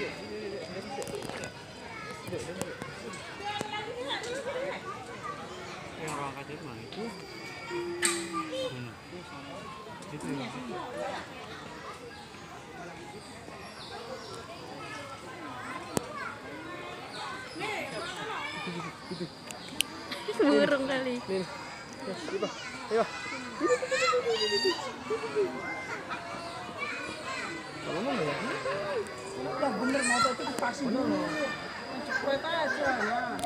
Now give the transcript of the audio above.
Yang mah itu. Hmm. Itu ya. Burung kali. Ya, coba. Ayo. vai ter que não, do novo. A gente foi pra essa.